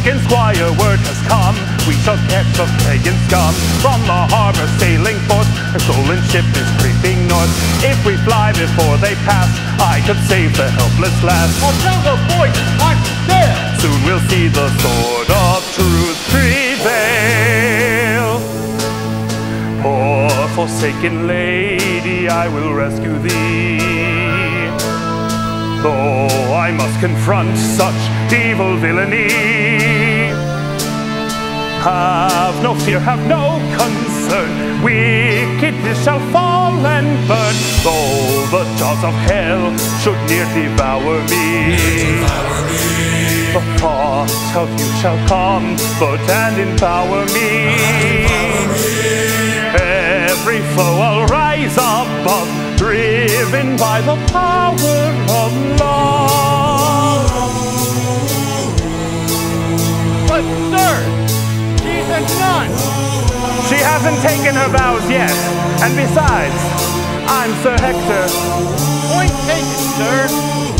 Hearken, squire, word has come. We shall catch the pagan scum from the harbor sailing forth. A stolen ship is creeping north. If we fly before they pass, I could save the helpless lass. I'll tell the boys I'm dead. Soon we'll see the sword of truth prevail. Poor forsaken lady, I will rescue thee. Though I must confront such evil villainy. Have no fear, have no concern. Wickedness shall fall and burn. Though the jaws of hell should near devour me. The thought of you shall comfort and empower me. Every foe will rise above, driven by the power of love. But sir, she's a nun. She hasn't taken her vows yet, and besides, I'm Sir Hector. Point taken, sir.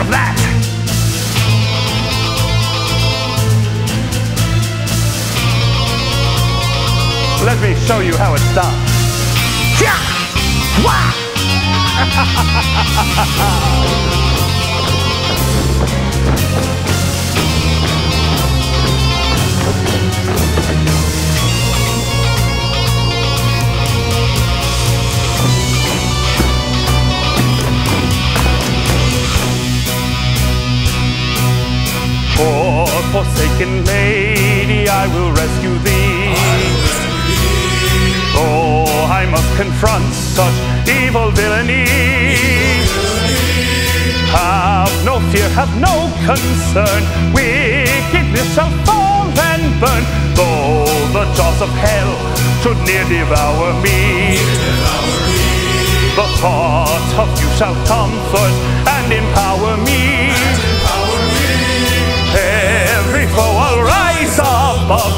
Of that. Let me show you how it's done. Yeah! Wah! forsaken lady, I will rescue thee. Oh, I must confront such evil villainy. Have no fear, have no concern. Wickedness shall fall and burn. Though the jaws of hell should near devour me. The thought of you shall comfort and empower me. Foe will rise above,